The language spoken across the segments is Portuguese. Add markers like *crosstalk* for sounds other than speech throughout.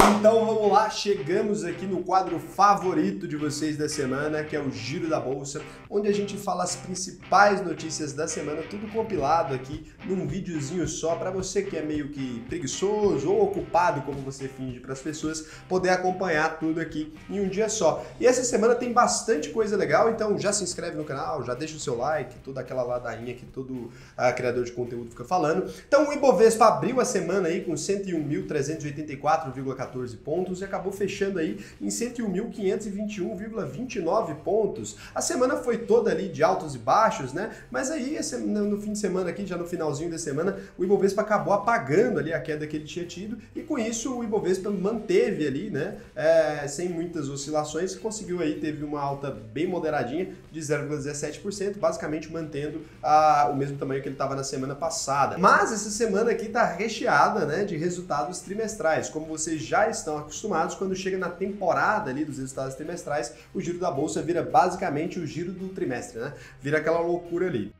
Então vamos lá, chegamos aqui no quadro favorito de vocês da semana, que é o Giro da Bolsa, onde a gente fala as principais notícias da semana, tudo compilado aqui num videozinho só para você que é meio que preguiçoso ou ocupado, como você finge para as pessoas, poder acompanhar tudo aqui em um dia só. E essa semana tem bastante coisa legal, então já se inscreve no canal, já deixa o seu like, toda aquela ladainha que todo uh, criador de conteúdo fica falando. Então o Ibovespa abriu a semana aí com 101.384,14 14 pontos e acabou fechando aí em 101.521,29 pontos. A semana foi toda ali de altos e baixos, né? Mas aí no fim de semana aqui, já no finalzinho da semana, o Ibovespa acabou apagando ali a queda que ele tinha tido e com isso o Ibovespa manteve ali, né? É, sem muitas oscilações, conseguiu aí, teve uma alta bem moderadinha de 0,17%, basicamente mantendo a, o mesmo tamanho que ele estava na semana passada. Mas essa semana aqui está recheada, né, de resultados trimestrais, como vocês já já estão acostumados, quando chega na temporada ali dos resultados trimestrais, o giro da bolsa vira basicamente o giro do trimestre, né? Vira aquela loucura ali.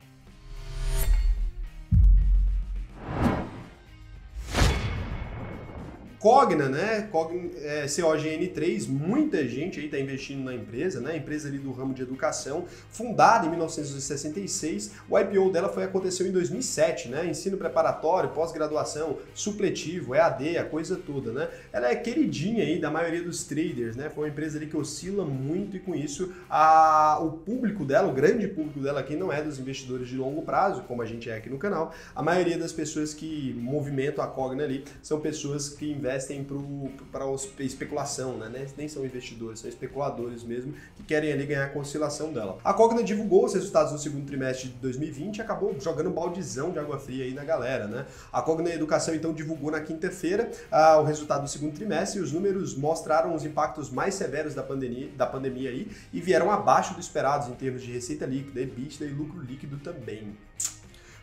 Cogna, né? Cogna, é, COGN3, muita gente aí está investindo na empresa, né? Empresa ali do ramo de educação, fundada em 1966. O IPO dela foi aconteceu em 2007, né? Ensino preparatório, pós-graduação, supletivo, EAD, a coisa toda, né? Ela é queridinha aí da maioria dos traders, né? Foi uma empresa ali que oscila muito e com isso a, o público dela, o grande público dela aqui não é dos investidores de longo prazo, como a gente é aqui no canal. A maioria das pessoas que movimentam a Cogna ali são pessoas que investem investem para especulação, né? Nem são investidores, são especuladores mesmo, que querem ali ganhar a oscilação dela. A Cogna divulgou os resultados do segundo trimestre de 2020 e acabou jogando um de água fria aí na galera, né? A Cogna Educação então divulgou na quinta-feira ah, o resultado do segundo trimestre e os números mostraram os impactos mais severos da pandemia, da pandemia aí e vieram abaixo do esperados em termos de receita líquida, EBITDA e lucro líquido também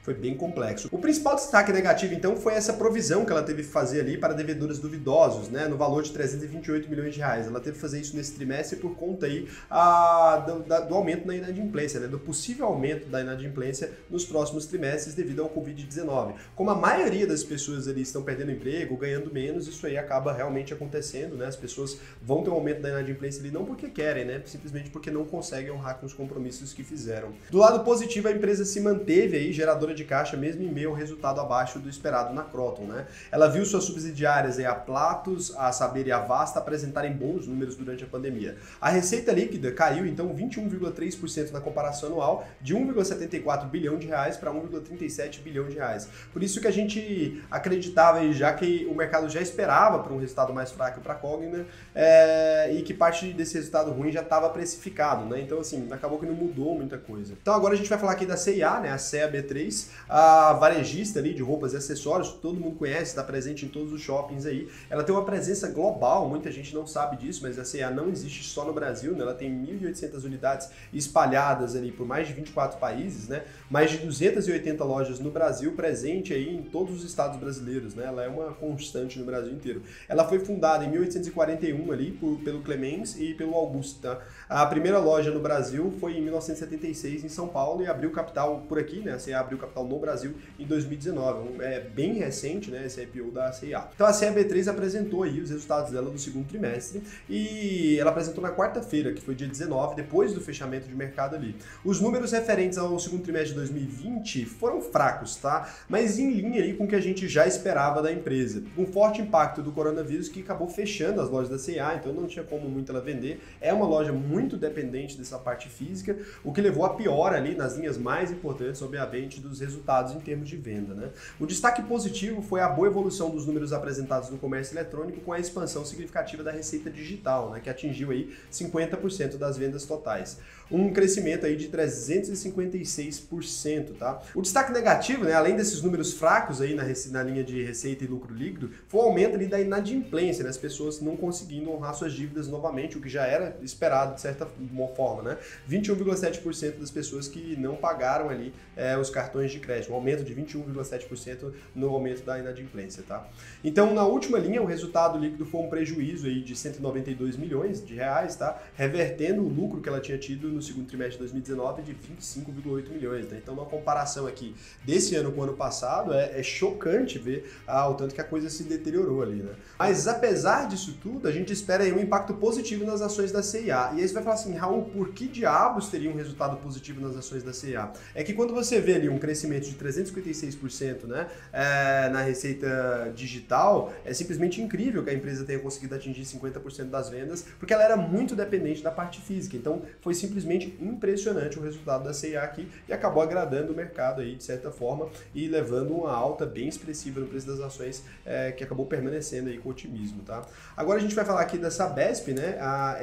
foi bem complexo. O principal destaque negativo, então, foi essa provisão que ela teve que fazer ali para devedores duvidosos, né, no valor de 328 milhões de reais. Ela teve que fazer isso nesse trimestre por conta aí a, do, da, do aumento na inadimplência, né, do possível aumento da inadimplência nos próximos trimestres devido ao Covid-19. Como a maioria das pessoas ali estão perdendo emprego, ganhando menos, isso aí acaba realmente acontecendo, né, as pessoas vão ter um aumento da inadimplência ali não porque querem, né, simplesmente porque não conseguem honrar com os compromissos que fizeram. Do lado positivo, a empresa se manteve aí geradora de caixa mesmo em meio ao resultado abaixo do esperado na Croton. Né? Ela viu suas subsidiárias, a Platos, a Saber e a Vasta apresentarem bons números durante a pandemia. A receita líquida caiu então 21,3% na comparação anual, de 1,74 bilhão de reais para 1,37 bilhão de reais. Por isso que a gente acreditava, já que o mercado já esperava para um resultado mais fraco para a Cogna é, e que parte desse resultado ruim já estava precificado. Né? Então, assim, acabou que não mudou muita coisa. Então, agora a gente vai falar aqui da CIA, né? a CEA B3, a varejista ali de roupas e acessórios, todo mundo conhece, está presente em todos os shoppings aí. Ela tem uma presença global, muita gente não sabe disso, mas a C&A não existe só no Brasil, né? Ela tem 1.800 unidades espalhadas ali por mais de 24 países, né? Mais de 280 lojas no Brasil, presente aí em todos os estados brasileiros, né? Ela é uma constante no Brasil inteiro. Ela foi fundada em 1841 ali por, pelo Clemens e pelo Augusto, tá? A primeira loja no Brasil foi em 1976 em São Paulo e abriu capital por aqui, né? A C&A abriu capital no Brasil em 2019. É bem recente, né, esse IPO da CIA. Então a CAB3 apresentou aí os resultados dela do segundo trimestre e ela apresentou na quarta-feira, que foi dia 19, depois do fechamento de mercado ali. Os números referentes ao segundo trimestre de 2020 foram fracos, tá? Mas em linha aí com o que a gente já esperava da empresa. Um forte impacto do coronavírus que acabou fechando as lojas da CIA, então não tinha como muito ela vender. É uma loja muito dependente dessa parte física, o que levou a pior ali nas linhas mais importantes, obviamente, dos resultados em termos de venda. Né? O destaque positivo foi a boa evolução dos números apresentados no comércio eletrônico com a expansão significativa da receita digital, né, que atingiu aí 50% das vendas totais. Um crescimento aí de 356%. Tá? O destaque negativo, né, além desses números fracos aí na, na linha de receita e lucro líquido, foi o aumento ali da inadimplência, né, as pessoas não conseguindo honrar suas dívidas novamente, o que já era esperado de certa forma. Né? 21,7% das pessoas que não pagaram ali é, os cartões de crédito, um aumento de 21,7% no aumento da inadimplência, tá? Então, na última linha, o resultado líquido foi um prejuízo aí de 192 milhões de reais, tá? Revertendo o lucro que ela tinha tido no segundo trimestre de 2019 de 25,8 milhões, né? Então, uma comparação aqui desse ano com o ano passado, é, é chocante ver ah, o tanto que a coisa se deteriorou ali, né? Mas apesar disso tudo, a gente espera aí um impacto positivo nas ações da CIA. E você vai falar assim, Raul, por que diabos teria um resultado positivo nas ações da CIA? É que quando você vê ali um crescimento de 356% né, é, na receita digital, é simplesmente incrível que a empresa tenha conseguido atingir 50% das vendas, porque ela era muito dependente da parte física. Então foi simplesmente impressionante o resultado da CIA aqui e acabou agradando o mercado aí, de certa forma, e levando uma alta bem expressiva no preço das ações, é, que acabou permanecendo aí com otimismo. Tá? Agora a gente vai falar aqui da Sabesp, né, a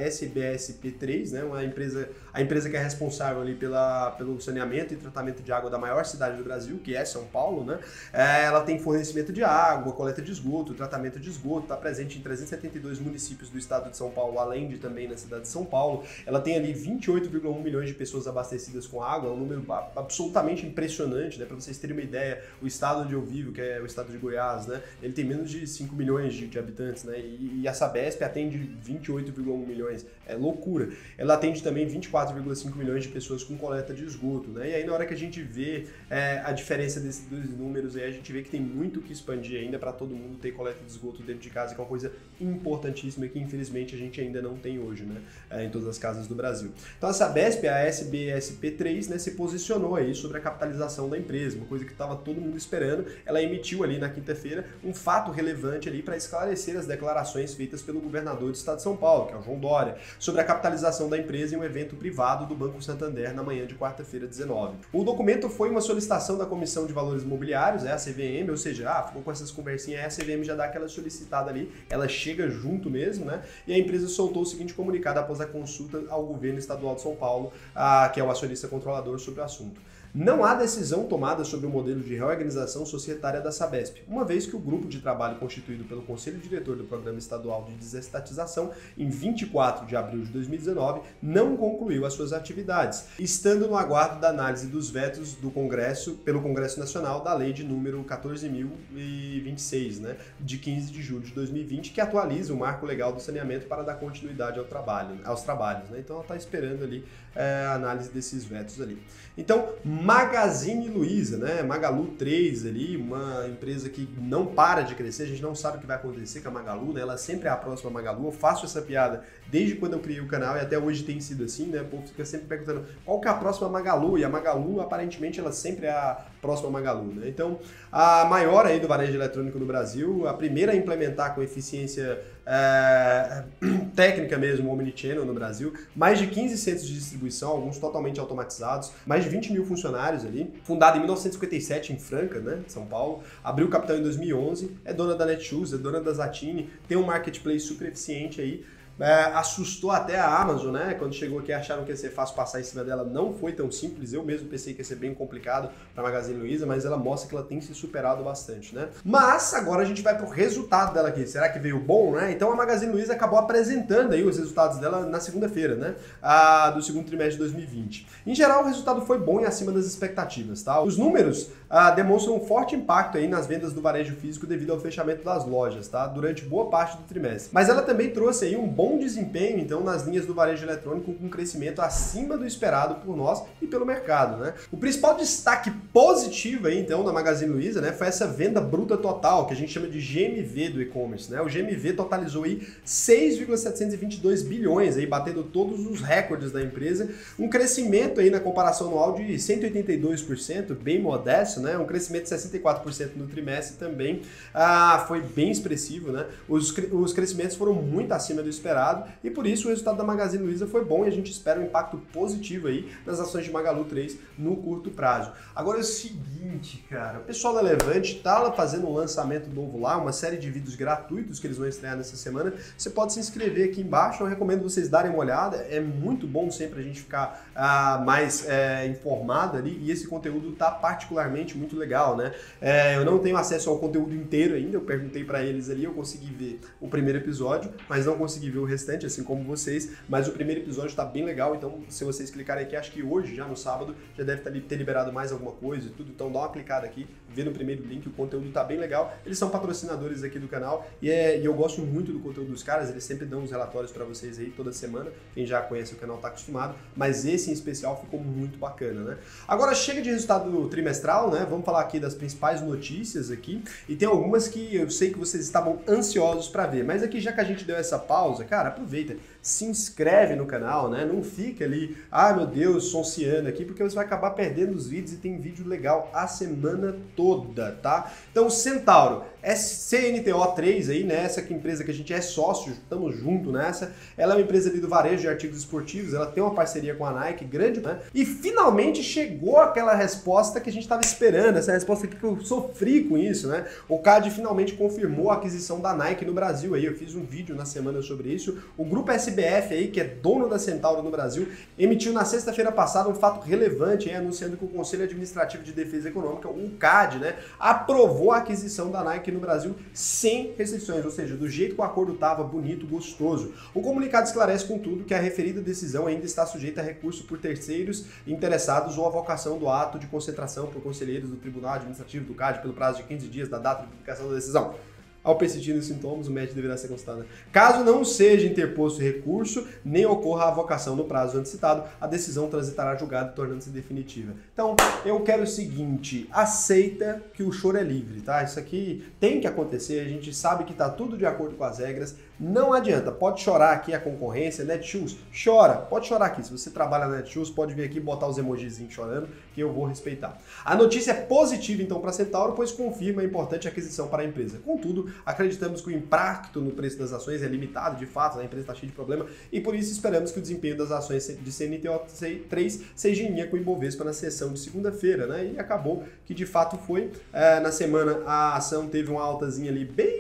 SBSP3, né, uma empresa, a empresa que é responsável ali pela, pelo saneamento e tratamento de água da maior cidade do Brasil, que é São Paulo, né? É, ela tem fornecimento de água, coleta de esgoto, tratamento de esgoto, está presente em 372 municípios do estado de São Paulo, além de também na cidade de São Paulo. Ela tem ali 28,1 milhões de pessoas abastecidas com água, um número absolutamente impressionante, né? Para vocês terem uma ideia, o estado onde eu vivo, que é o estado de Goiás, né? Ele tem menos de 5 milhões de, de habitantes, né? E, e a Sabesp atende 28,1 milhões. É loucura. Ela atende também 24,5 milhões de pessoas com coleta de esgoto, né? E aí na hora que a gente vê é, a diferença desses dois números, aí a gente vê que tem muito que expandir ainda para todo mundo ter coleta de esgoto dentro de casa, que é uma coisa importantíssima que infelizmente a gente ainda não tem hoje, né? É, em todas as casas do Brasil. Então a Sabesp, a SBSP3, né, se posicionou aí sobre a capitalização da empresa, uma coisa que estava todo mundo esperando. Ela emitiu ali na quinta-feira um fato relevante ali para esclarecer as declarações feitas pelo governador do estado de São Paulo, que é o João Dória, sobre a capitalização da empresa em um evento privado do Banco Santander na manhã de quarta-feira 19. O documento foi uma solicitação da Comissão de Valores Imobiliários, é a CVM, ou seja, ah, ficou com essas conversinhas, a CVM já dá aquela solicitada ali, ela chega junto mesmo, né? E a empresa soltou o seguinte comunicado após a consulta ao governo estadual de São Paulo, ah, que é o acionista controlador sobre o assunto. Não há decisão tomada sobre o modelo de reorganização societária da Sabesp, uma vez que o grupo de trabalho constituído pelo Conselho Diretor do Programa Estadual de Desestatização, em 24 de abril de 2019, não concluiu as suas atividades, estando no aguardo da análise dos vetos do Congresso, pelo Congresso Nacional, da Lei de número 14.026, né, de 15 de julho de 2020, que atualiza o marco legal do saneamento para dar continuidade ao trabalho, aos trabalhos. Né? Então ela está esperando ali é, a análise desses vetos ali. Então, Magazine Luiza, né? Magalu 3 ali, uma empresa que não para de crescer, a gente não sabe o que vai acontecer com a Magalu, né? Ela sempre é a próxima Magalu. Eu faço essa piada desde quando eu criei o canal e até hoje tem sido assim, né? O povo fica sempre perguntando qual que é a próxima Magalu, e a Magalu, aparentemente, ela sempre é a próxima Magalu, né? Então, a maior aí do varejo eletrônico no Brasil, a primeira a implementar com eficiência é, *clears throat* técnica mesmo, Omnichannel no Brasil, mais de 15 centros de distribuição, alguns totalmente automatizados, mais de 20 mil funcionários ali, fundada em 1957 em Franca, né, São Paulo, abriu capital em 2011, é dona da Netshoes, é dona da Zatini, tem um marketplace super eficiente aí, é, assustou até a Amazon, né? Quando chegou aqui acharam que ia ser fácil passar em cima dela, não foi tão simples. Eu mesmo pensei que ia ser bem complicado para a Magazine Luiza, mas ela mostra que ela tem se superado bastante, né? Mas agora a gente vai pro resultado dela aqui. Será que veio bom, né? Então a Magazine Luiza acabou apresentando aí os resultados dela na segunda-feira, né? Ah, do segundo trimestre de 2020. Em geral, o resultado foi bom e acima das expectativas, tá? Os números ah, demonstram um forte impacto aí nas vendas do varejo físico devido ao fechamento das lojas, tá? Durante boa parte do trimestre. Mas ela também trouxe aí um bom desempenho, então, nas linhas do varejo eletrônico, com crescimento acima do esperado por nós e pelo mercado, né? O principal destaque positivo aí, então, da Magazine Luiza, né, foi essa venda bruta total, que a gente chama de GMV do e-commerce, né? O GMV totalizou aí 6,722 bilhões, aí batendo todos os recordes da empresa, um crescimento aí na comparação anual de 182%, bem modesto, né? Um crescimento de 64% no trimestre também, ah, foi bem expressivo, né? Os, os crescimentos foram muito acima do esperado e por isso o resultado da Magazine Luiza foi bom e a gente espera um impacto positivo aí nas ações de Magalu 3 no curto prazo. Agora é o seguinte, cara, o pessoal da Levante tá fazendo um lançamento novo lá, uma série de vídeos gratuitos que eles vão estrear nessa semana. Você pode se inscrever aqui embaixo, eu recomendo vocês darem uma olhada, é muito bom sempre a gente ficar ah, mais é, informado ali e esse conteúdo tá particularmente muito legal, né? É, eu não tenho acesso ao conteúdo inteiro ainda, eu perguntei para eles ali, eu consegui ver o primeiro episódio, mas não consegui ver o restante, assim como vocês, mas o primeiro episódio está bem legal, então se vocês clicarem aqui, acho que hoje, já no sábado, já deve tá ter liberado mais alguma coisa e tudo, então dá uma clicada aqui, vê no primeiro link, o conteúdo tá bem legal. Eles são patrocinadores aqui do canal e, é, e eu gosto muito do conteúdo dos caras, eles sempre dão os relatórios para vocês aí toda semana, quem já conhece o canal tá acostumado, mas esse em especial ficou muito bacana, né? Agora chega de resultado trimestral, né? Vamos falar aqui das principais notícias aqui e tem algumas que eu sei que vocês estavam ansiosos para ver, mas aqui já que a gente deu essa pausa, cara, aproveita, se inscreve no canal, né? Não fica ali, ah meu Deus, sonciando aqui, porque você vai acabar perdendo os vídeos e tem vídeo legal a semana toda, tá? Então, Centauro, CNTO3 aí, né? Essa que empresa que a gente é sócio, estamos junto nessa. Ela é uma empresa ali do varejo de artigos esportivos, ela tem uma parceria com a Nike grande, né? E finalmente chegou aquela resposta que a gente estava esperando, essa resposta que eu sofri com isso, né? O CAD finalmente confirmou a aquisição da Nike no Brasil aí. Eu fiz um vídeo na semana sobre isso. O grupo SBF aí, que é dono da Centauro no Brasil, emitiu na sexta-feira passada um fato relevante, anunciando que o Conselho Administrativo de Defesa Econômica, o CAD, né, aprovou a aquisição da Nike no Brasil sem restrições, ou seja, do jeito que o acordo estava, bonito, gostoso. O comunicado esclarece, contudo, que a referida decisão ainda está sujeita a recurso por terceiros interessados ou a vocação do ato de concentração por conselheiros do Tribunal Administrativo do CAD pelo prazo de 15 dias da data de publicação da decisão. Ao persistir nos sintomas, o médico deverá ser consultado. Caso não seja interposto recurso, nem ocorra a avocação no prazo antecitado, a decisão transitará julgada, tornando-se definitiva. Então, eu quero o seguinte: aceita que o choro é livre, tá? Isso aqui tem que acontecer, a gente sabe que está tudo de acordo com as regras, não adianta, pode chorar aqui a concorrência, Netshoes, chora, pode chorar aqui. Se você trabalha na Netshoes, pode vir aqui botar os emojizinhos chorando, que eu vou respeitar. A notícia é positiva então para a Centauro, pois confirma a importante aquisição para a empresa. Contudo, acreditamos que o impacto no preço das ações é limitado, de fato, a empresa está cheia de problema, e por isso esperamos que o desempenho das ações de CNTO3 seja em linha com o Ibovespa na sessão de segunda-feira, né? E acabou que de fato foi. É, na semana a ação teve uma altazinha ali bem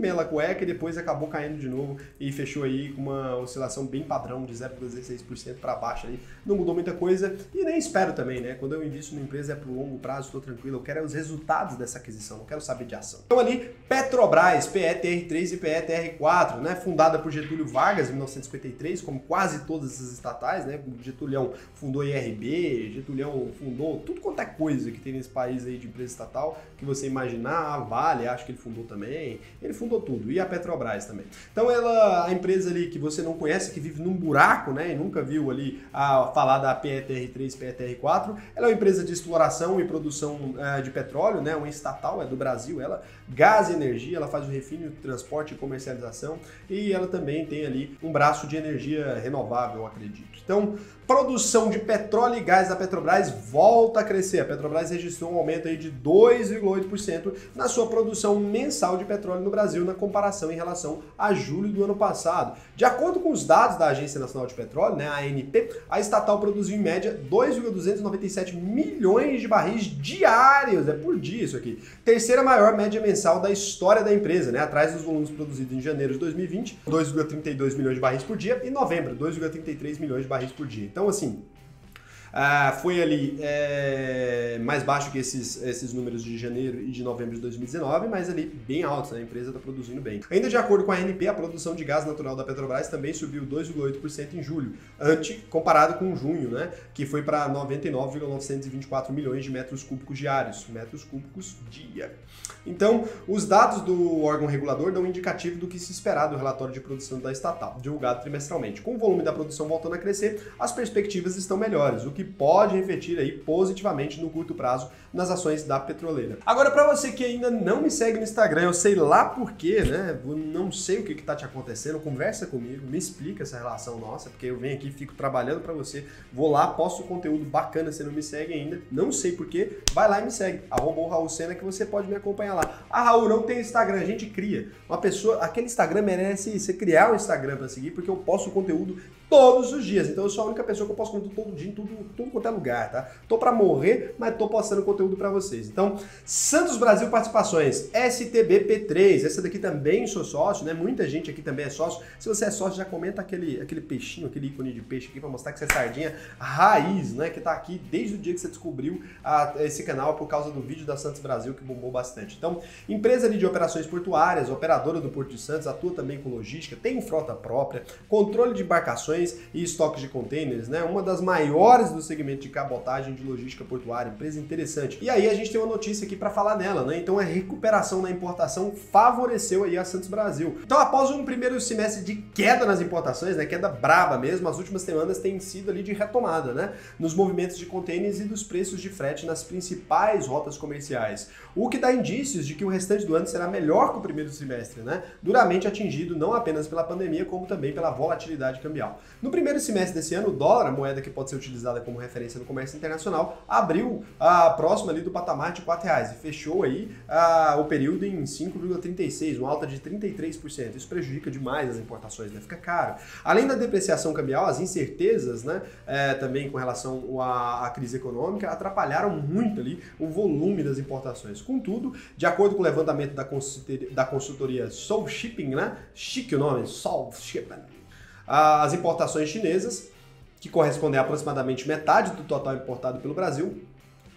mela cueca e depois acabou caindo de novo e fechou aí com uma oscilação bem padrão de 0,16% para baixo aí. Não mudou muita coisa e nem espero também, né? Quando eu invisto numa empresa é pro longo prazo, estou tranquilo, eu quero os resultados dessa aquisição, não quero saber de ação. Então ali, Petrobras, PETR3 e PETR4, né? Fundada por Getúlio Vargas em 1953, como quase todas as estatais, né? Getúlio fundou IRB, Getúlio fundou tudo quanto é coisa que tem nesse país aí de empresa estatal que você imaginar, a Vale, acho que ele fundou também. Ele fundou tudo, e a Petrobras também. Então ela, a empresa ali que você não conhece, que vive num buraco, né, e nunca viu ali a falar da PETR3, PETR4, ela é uma empresa de exploração e produção é, de petróleo, né, uma estatal, é do Brasil, ela, gás e energia, ela faz o refino, transporte e comercialização, e ela também tem ali um braço de energia renovável, acredito. Então, produção de petróleo e gás da Petrobras volta a crescer. A Petrobras registrou um aumento aí de 2,8% na sua produção mensal de petróleo no Brasil na comparação em relação a julho do ano passado. De acordo com os dados da Agência Nacional de Petróleo, né, a ANP, a estatal produziu em média 2,297 milhões de barris diários, é por dia isso aqui. Terceira maior média mensal da história da empresa, né, atrás dos volumes produzidos em janeiro de 2020, 2,32 milhões de barris por dia, e novembro, 2,33 milhões de barris por dia. Então, assim, ah, foi ali é, mais baixo que esses, esses números de janeiro e de novembro de 2019, mas ali bem altos, né? a empresa está produzindo bem. Ainda de acordo com a ANP, a produção de gás natural da Petrobras também subiu 2,8% em julho, ante comparado com junho, né? que foi para 99,924 milhões de metros cúbicos diários, metros cúbicos dia. Então, os dados do órgão regulador dão um indicativo do que se esperar do relatório de produção da estatal, divulgado trimestralmente. Com o volume da produção voltando a crescer, as perspectivas estão melhores, o que pode refletir aí positivamente no curto prazo nas ações da petroleira. Agora, para você que ainda não me segue no Instagram, eu sei lá porquê, né? Não sei o que está te acontecendo, conversa comigo, me explica essa relação nossa, porque eu venho aqui, fico trabalhando para você, vou lá, posto conteúdo bacana, você não me segue ainda, não sei porquê, vai lá e me segue, arroba o Raul Sena que você pode me acompanhar lá. Ah, Raul, não tem Instagram, a gente cria. Uma pessoa, aquele Instagram merece você criar um Instagram para seguir, porque eu posto conteúdo todos os dias. Então eu sou a única pessoa que eu posto conteúdo todo dia em tudo tudo quanto é lugar, tá? Tô para morrer, mas tô postando conteúdo para vocês. Então, Santos Brasil Participações, STBP3, essa daqui também sou sócio, né? Muita gente aqui também é sócio. Se você é sócio, já comenta aquele, aquele peixinho, aquele ícone de peixe aqui para mostrar que você é sardinha raiz, né? Que tá aqui desde o dia que você descobriu a, esse canal por causa do vídeo da Santos Brasil que bombou bastante. Então, empresa de operações portuárias, operadora do Porto de Santos, atua também com logística, tem frota própria, controle de embarcações e estoques de containers, né? Uma das maiores do segmento de cabotagem de logística portuária, empresa interessante. E aí a gente tem uma notícia aqui para falar nela, né? Então a recuperação na importação favoreceu aí a Santos Brasil. Então após um primeiro semestre de queda nas importações, né? Queda braba mesmo, as últimas semanas têm sido ali de retomada, né? Nos movimentos de containers e dos preços de frete nas principais rotas comerciais. O que dá indícios de que o restante do ano será melhor que o primeiro semestre, né? Duramente atingido não apenas pela pandemia, como também pela volatilidade cambial. No primeiro semestre desse ano, o dólar, a moeda que pode ser utilizada como referência no comércio internacional, abriu a próxima ali do patamar de R$ reais e fechou aí a, o período em 5,36, uma alta de 33%. Isso prejudica demais as importações, né? Fica caro. Além da depreciação cambial, as incertezas, né, é, também com relação à, à crise econômica, atrapalharam muito ali o volume das importações. Contudo, de acordo com o levantamento da consultoria, da consultoria Soul Shipping, né? Chique o nome, Soul Shipping. As importações chinesas, que correspondem a aproximadamente metade do total importado pelo Brasil,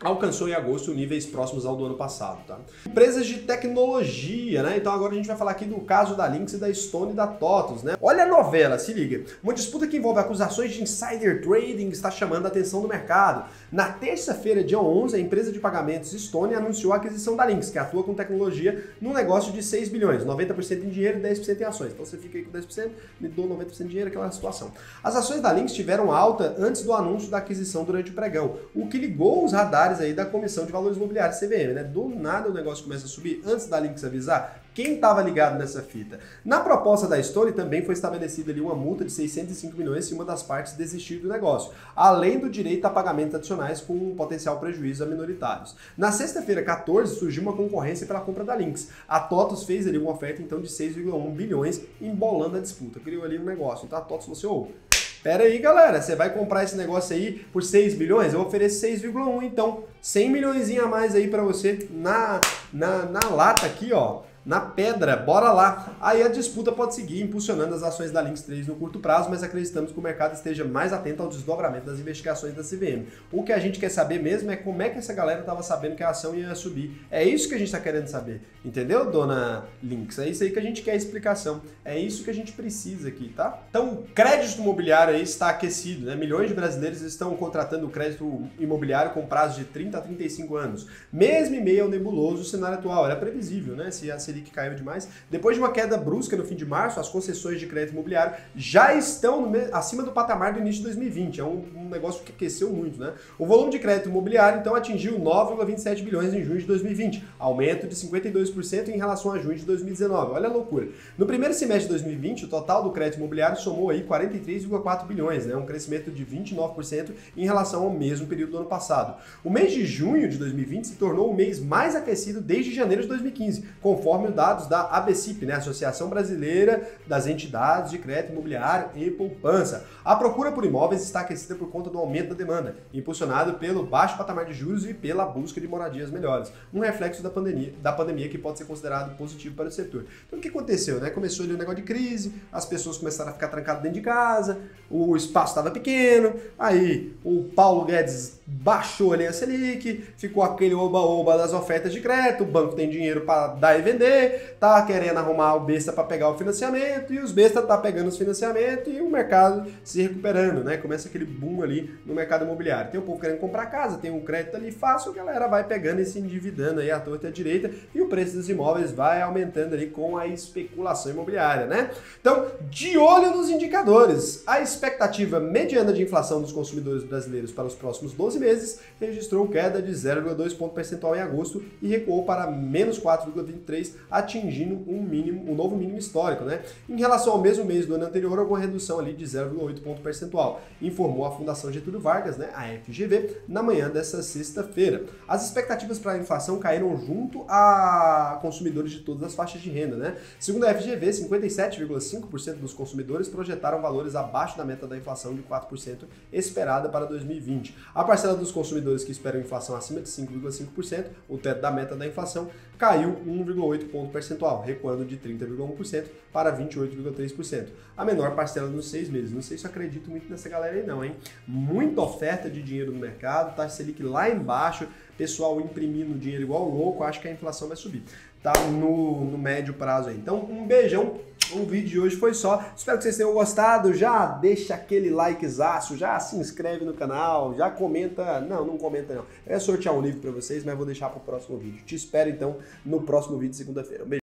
alcançou em agosto níveis próximos ao do ano passado. Tá? Empresas de tecnologia, né? Então agora a gente vai falar aqui do caso da Lynx da Stone e da TOTUS, né? Olha a novela, se liga. Uma disputa que envolve acusações de insider trading está chamando a atenção do mercado. Na terça-feira, dia 11, a empresa de pagamentos Stone anunciou a aquisição da Lynx, que atua com tecnologia num negócio de 6 bilhões, 90% em dinheiro e 10% em ações. Então você fica aí com 10%, me dou 90% em dinheiro, aquela situação. As ações da Lynx tiveram alta antes do anúncio da aquisição durante o pregão, o que ligou os radares aí da Comissão de Valores Imobiliários, CVM, né? Do nada o negócio começa a subir antes da Lynx avisar. Quem estava ligado nessa fita? Na proposta da Stone também foi estabelecida ali uma multa de 605 milhões se uma das partes desistir do negócio, além do direito a pagamentos adicionais com um potencial prejuízo a minoritários. Na sexta-feira, 14, surgiu uma concorrência pela compra da Lynx. A TOTUS fez ali uma oferta então de 6,1 bilhões, embolando a disputa. Criou ali um negócio. Então a TOTUS falou assim, oh, Pera aí, galera, você vai comprar esse negócio aí por 6 bilhões? Eu ofereço 6,1, então 100 milhões a mais aí para você na, na, na lata aqui, ó na pedra, bora lá. Aí a disputa pode seguir impulsionando as ações da Lynx 3 no curto prazo, mas acreditamos que o mercado esteja mais atento ao desdobramento das investigações da CVM. O que a gente quer saber mesmo é como é que essa galera estava sabendo que a ação ia subir. É isso que a gente está querendo saber. Entendeu, dona Lynx? É isso aí que a gente quer explicação. É isso que a gente precisa aqui, tá? Então, o crédito imobiliário aí está aquecido, né? Milhões de brasileiros estão contratando crédito imobiliário com prazo de 30 a 35 anos. Mesmo em meio ao nebuloso o cenário atual, era previsível, né? Se a Selic caiu demais. Depois de uma queda brusca no fim de março, as concessões de crédito imobiliário já estão acima do patamar do início de 2020. É um, um, negócio que aqueceu muito, né? O volume de crédito imobiliário, então, atingiu 9,27 bilhões em junho de 2020, aumento de 52% em relação a junho de 2019. Olha a loucura. No primeiro semestre de 2020, o total do crédito imobiliário somou aí 43,4 bilhões, né? Um crescimento de 29% em relação ao mesmo período do ano passado. O mês de junho de 2020 se tornou o mês mais aquecido desde janeiro de 2015, conforme conforme dados da ABCIP, né, Associação Brasileira das Entidades de Crédito Imobiliário e Poupança. A procura por imóveis está aquecida por conta do aumento da demanda, impulsionado pelo baixo patamar de juros e pela busca de moradias melhores, um reflexo da pandemia, da pandemia que pode ser considerado positivo para o setor. Então o que aconteceu? Né? Começou ali um negócio de crise, as pessoas começaram a ficar trancadas dentro de casa, o espaço estava pequeno, aí o Paulo Guedes baixou ali a Selic, ficou aquele oba-oba das ofertas de crédito, o banco tem dinheiro para dar e vender, tá querendo arrumar o besta para pegar o financiamento e os bestas tá pegando os financiamentos e o mercado se recuperando, né? Começa aquele boom ali no mercado imobiliário. Tem o povo querendo comprar casa, tem um crédito ali fácil, a galera vai pegando e se endividando aí à torta e à direita e o preço dos imóveis vai aumentando ali com a especulação imobiliária, né? Então, de olho nos indicadores. A expectativa mediana de inflação dos consumidores brasileiros para os próximos 12 12 meses, registrou queda de 0,2 ponto percentual em agosto e recuou para menos 4,23 atingindo um mínimo, um novo mínimo histórico, né? Em relação ao mesmo mês do ano anterior, alguma redução ali de 0,8 ponto percentual, informou a Fundação Getúlio Vargas, né, a FGV, na manhã dessa sexta-feira. As expectativas para a inflação caíram junto a consumidores de todas as faixas de renda, né? Segundo a FGV, 57,5% dos consumidores projetaram valores abaixo da meta da inflação de 4% esperada para 2020. A dos consumidores que esperam inflação acima de 5,5%, o teto da meta da inflação, caiu 1,8 ponto percentual, recuando de 30,1% para 28,3%. A menor parcela nos seis meses. Não sei se eu acredito muito nessa galera aí não, hein? Muita oferta de dinheiro no mercado, taxa Selic lá embaixo, pessoal imprimindo dinheiro igual louco, acho que a inflação vai subir. Tá no, no médio prazo aí. Então, um beijão o vídeo de hoje foi só. Espero que vocês tenham gostado. Já deixa aquele likezaço, já se inscreve no canal, já comenta. Não, não comenta não. Ia sortear um livro para vocês, mas vou deixar para o próximo vídeo. Te espero então no próximo vídeo segunda-feira. Um beijo.